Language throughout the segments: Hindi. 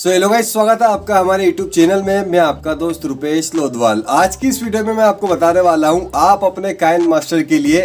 सो हेलो गाइस स्वागत है आपका हमारे यूट्यूब चैनल में। मैं आपका दोस्त रुपेश लोधवाल। आज की इस वीडियो में मैं आपको बताने वाला हूँ, आप अपने काइन मास्टर के लिए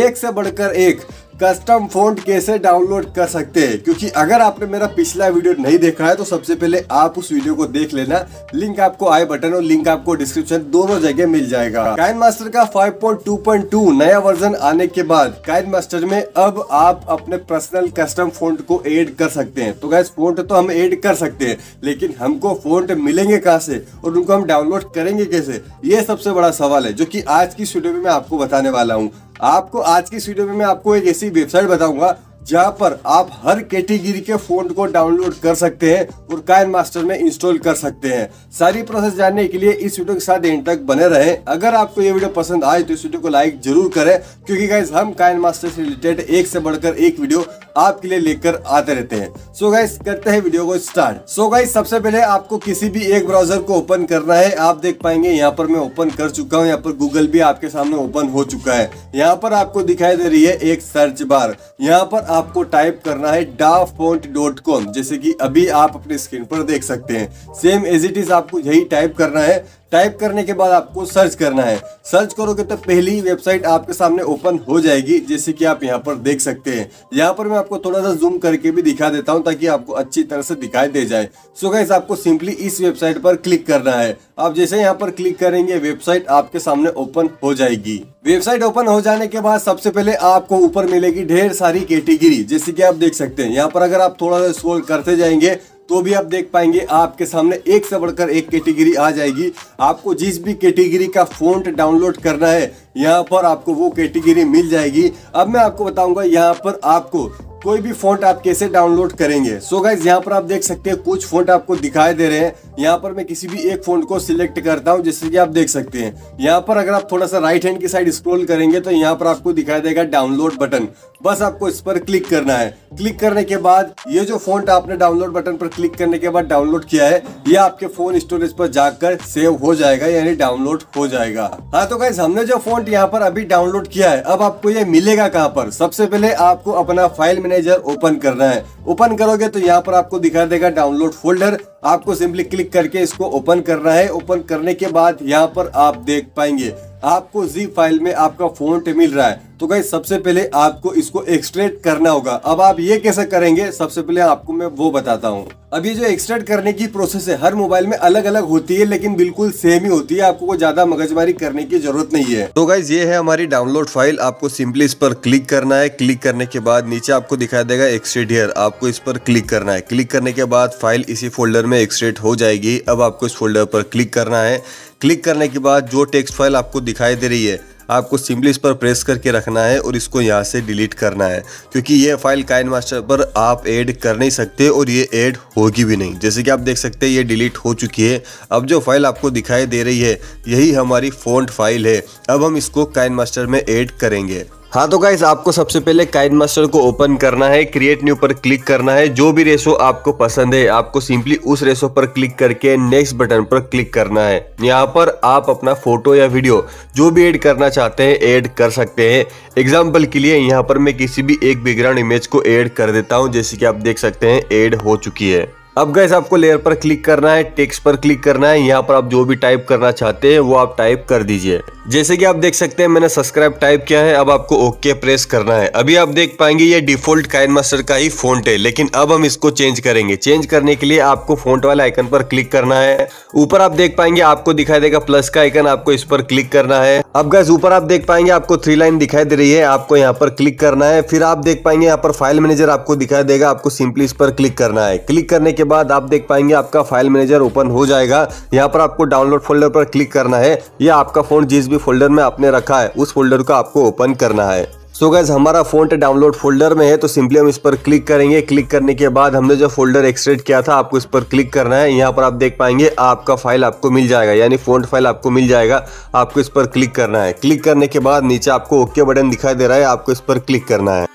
एक से बढ़कर एक कस्टम फ़ोन कैसे डाउनलोड कर सकते हैं? क्योंकि अगर आपने मेरा पिछला वीडियो नहीं देखा है तो सबसे पहले आप उस वीडियो को देख लेना। लिंक आपको आई बटन और लिंक आपको डिस्क्रिप्शन दोनों जगह मिल जाएगा। काइन मास्टर का 5.2.2 नया वर्जन आने के बाद काइन मास्टर में अब आप अपने पर्सनल कस्टम फ़ोन को एड कर सकते हैं। तो गैस फ़ोन तो हम एड कर सकते हैं, लेकिन हमको फ़ोन मिलेंगे कहाँ से? और उनको हम डाउनलोड करेंगे कैसे? ये सबसे बड़ा सवाल है, जो की आज की वीडियो में मैं आपको बताने वाला हूँ। आपको आज की इस वीडियो में मैं आपको एक ऐसी वेबसाइट बताऊँगा जहाँ पर आप हर कैटेगरी के फ़ोन को डाउनलोड कर सकते हैं और कायन मास्टर में इंस्टॉल कर सकते हैं। सारी प्रोसेस जानने के लिए इस वीडियो के साथ एंड तक बने रहे। अगर आपको ये वीडियो पसंद आए तो इस वीडियो को लाइक ज़रूर करें, क्योंकि गाइज़ हम कायन मास्टर से रिलेटेड एक से बढ़कर एक वीडियो आपके लिए लेकर आते रहते हैं। सो so गाइस करते हैं वीडियो को स्टार्ट सो so गाइस सबसे पहले आपको किसी भी एक ब्राउज़र को ओपन करना है। आप देख पाएँगे यहाँ पर मैं ओपन कर चुका हूँ। यहाँ पर गूगल भी आपके सामने ओपन हो चुका है। यहाँ पर आपको दिखाई दे रही है एक सर्च बार यहाँ पर आपको टाइप करना है dafont.com डॉट कॉम जैसे कि अभी आप अपने स्क्रीन पर देख सकते हैं। सेम एज इट इज़ आपको यही टाइप करना है। टाइप करने के बाद आपको सर्च करना है। सर्च करोगे तो पहली वेबसाइट आपके सामने ओपन हो जाएगी, जैसे कि आप यहाँ पर देख सकते हैं। यहाँ पर मैं आपको थोड़ा सा जूम करके भी दिखा देता हूँ, ताकि आपको अच्छी तरह से दिखाई दे जाए। सो so आपको सिंपली इस वेबसाइट पर क्लिक करना है। आप जैसे यहाँ पर क्लिक करेंगे, वेबसाइट आपके सामने ओपन हो जाएगी। वेबसाइट ओपन हो जाने के बाद सबसे पहले आपको ऊपर मिलेगी ढेर सारी कैटेगरी जैसे कि आप देख सकते हैं। यहाँ पर अगर आप थोड़ा सा स्क्रॉल करते जाएँगे तो भी आप देख पाएँगे, आपके सामने एक से बढ़कर एक कैटेगरी आ जाएगी। आपको जिस भी कैटेगरी का फ़ोन डाउनलोड करना है, यहाँ पर आपको वो कैटेगरी मिल जाएगी। अब मैं आपको बताऊँगा, यहाँ पर आपको कोई भी फ़ोन आप कैसे डाउनलोड करेंगे? सो so गाइज़ यहाँ पर आप देख सकते हैं, कुछ फ़ोन आपको दिखाई दे रहे हैं। यहाँ पर मैं किसी भी एक फ़ोन को सिलेक्ट करता हूँ, जैसे कि आप देख सकते हैं। यहाँ पर अगर आप थोड़ा सा राइट हैंड की साइड स्क्रॉल करेंगे तो यहाँ पर आपको दिखाई देगा डाउनलोड बटन बस आपको इस पर क्लिक करना है। क्लिक करने के बाद ये जो फ़ोन आपने डाउनलोड बटन पर क्लिक करने के बाद डाउनलोड किया है, ये आपके फ़ोन स्टोरेज पर जाकर सेव हो जाएगा, यानी डाउनलोड हो जाएगा। हाँ तो गाइज़ हमने जो फ़ोन यहाँ पर अभी डाउनलोड किया है, अब आपको ये मिलेगा कहाँ पर? सबसे पहले आपको अपना फ़ाइल मैनेजर ओपन करना है। ओपन करोगे तो यहाँ पर आपको दिखा देगा डाउनलोड फोल्डर आपको सिंपली क्लिक करके इसको ओपन करना है। ओपन करने के बाद यहाँ पर आप देख पाएँगे। आपको जी फ़ाइल में आपका फ़ोन मिल रहा है। तो गाइस सबसे पहले आपको इसको एक्सट्रेट करना होगा। अब आप ये कैसे करेंगे? सबसे पहले आपको मैं वो बताता हूँ। अब ये जो एक्सट्रेट करने की प्रोसेस है, हर मोबाइल में अलग अलग होती है, लेकिन बिल्कुल सेम ही होती है। आपको कोई ज़्यादा मगजमारी करने की ज़रूरत नहीं है। तो गाइज़ ये है हमारी डाउनलोड फ़ाइल आपको सिंपली इस पर क्लिक करना है। क्लिक करने के बाद नीचे आपको दिखाई देगा एक्सट्रेट हियर आपको इस पर क्लिक करना है। क्लिक करने के बाद फ़ाइल इसी फोल्डर में एक्सट्रेट हो जाएगी। अब आपको इस फोल्डर पर क्लिक करना है। क्लिक करने के बाद जो टेक्स्ट फ़ाइल आपको दिखाई दे रही है, आपको सिंपली इस पर प्रेस करके रखना है और इसको यहाँ से डिलीट करना है, क्योंकि ये फ़ाइल काइन मास्टर पर आप ऐड कर नहीं सकते और ये ऐड होगी भी नहीं। जैसे कि आप देख सकते हैं, ये डिलीट हो चुकी है। अब जो फ़ाइल आपको दिखाई दे रही है, यही हमारी फ़ोन फ़ाइल है। अब हम इसको काइन मास्टर में ऐड करेंगे। हाँ तो गाइस आपको सबसे पहले काइन मास्टर को ओपन करना है क्रिएट न्यू पर क्लिक करना है, जो भी रेशो आपको पसंद है, आपको सिंपली उस रेशो पर क्लिक करके नेक्स्ट बटन पर क्लिक करना है। यहाँ पर आप अपना फ़ोटो या वीडियो जो भी ऐड करना चाहते हैं ऐड कर सकते हैं। एग्ज़ाम्पल के लिए यहाँ पर मैं किसी भी एक बैकग्राउंड इमेज को ऐड कर देता हूँ, जैसे कि आप देख सकते हैं ऐड हो चुकी है। अब गैस आपको लेयर पर क्लिक करना है टेक्स्ट पर क्लिक करना है, यहाँ पर आप जो भी टाइप करना चाहते हैं, वो आप टाइप कर दीजिए। जैसे कि आप देख सकते हैं, मैंने सब्सक्राइब टाइप किया है, अब आपको ओके प्रेस करना है। अभी आप देख पाएँगे, ये डिफ़ॉल्ट काइन मास्टर का ही फ़ोन है, लेकिन अब हम इसको चेंज करेंगे। चेंज करने के लिए आपको फ़ोन वाले आइकन पर क्लिक करना है। ऊपर आप देख पाएँगे, आपको दिखाई देगा प्लस का आइकन आपको इस पर क्लिक करना है। अब गैस ऊपर आप देख पाएँगे, आपको थ्री लाइन दिखाई दे रही है, आपको यहाँ पर क्लिक करना है। फिर आप देख पाएँगे, यहाँ पर फ़ाइल मैनेजर आपको दिखाई देगा, आपको सिंपली इस पर क्लिक करना है। क्लिक करने के बाद आप देख पाएँगे आपका फ़ाइल मैनेजर ओपन हो जाएगा। यहाँ पर आपको डाउनलोड फोल्डर पर क्लिक करना है। या आपका फ़ोन जिस भी फोल्डर में आपने रखा है, उस फोल्डर को आपको ओपन करना है। सो so गैस हमारा फ़ोन डाउनलोड फोल्डर में है तो सिंपली हम इस पर क्लिक करेंगे। क्लिक करने के बाद हमने जो फोल्डर एक्सट्रेट किया था, आपको इस पर क्लिक करना है। यहाँ पर आप देख पाएँगे, आपका फ़ाइल आपको मिल जाएगा, यानी फ़ोन फ़ाइल आपको मिल जाएगा। आपको इस पर क्लिक करना है। क्लिक करने के बाद नीचे आपको ओके बटन दिखाई दे रहा है, आपको इस पर क्लिक करना है।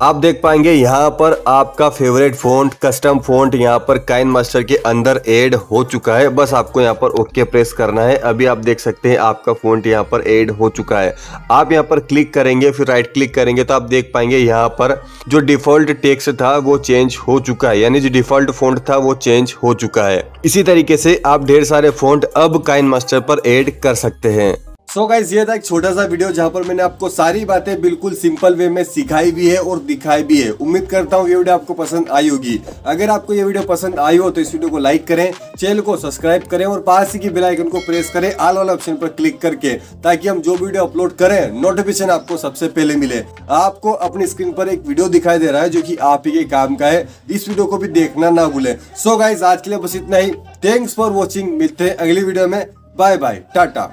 आप देख पाएँगे यहाँ पर आपका फेवरेट फ़ोन कस्टम फ़ोन यहाँ पर काइन मास्टर के अंदर ऐड हो चुका है। बस आपको यहाँ पर ओके प्रेस करना है। अभी आप देख सकते हैं आपका फ़ोन यहाँ पर ऐड हो चुका है। आप यहाँ पर क्लिक करेंगे, फिर राइट क्लिक करेंगे तो आप देख पाएँगे यहाँ पर जो डिफ़ॉल्ट टेक्स्ट था वो चेंज हो चुका है। यानी जो डिफ़ॉल्ट फ़ोन था वो चेंज हो चुका है। इसी तरीके से आप ढेर सारे फ़ोन अब काइन मास्टर पर एड कर सकते हैं। सो so गाइज़ ये था एक छोटा सा वीडियो जहाँ पर मैंने आपको सारी बातें बिल्कुल सिंपल वे में सिखाई भी है और दिखाई भी है। उम्मीद करता हूँ ये वीडियो आपको पसंद आई होगी। अगर आपको ये वीडियो पसंद आई हो तो इस वीडियो को लाइक करें चैनल को सब्सक्राइब करें और पास ही की बेल आइकन को प्रेस करें आल वाला ऑप्शन पर क्लिक करके, ताकि हम जो वीडियो अपलोड करें नोटिफिकेशन आपको सबसे पहले मिले। आपको अपनी स्क्रीन पर एक वीडियो दिखाई दे रहा है जो की आप ही के काम का है। इस वीडियो को भी देखना ना भूले। सो गाइज़ आज के लिए बस इतना ही। थैंक्स फॉर वॉचिंग मिलते हैं अगली वीडियो में। Bye bye Tata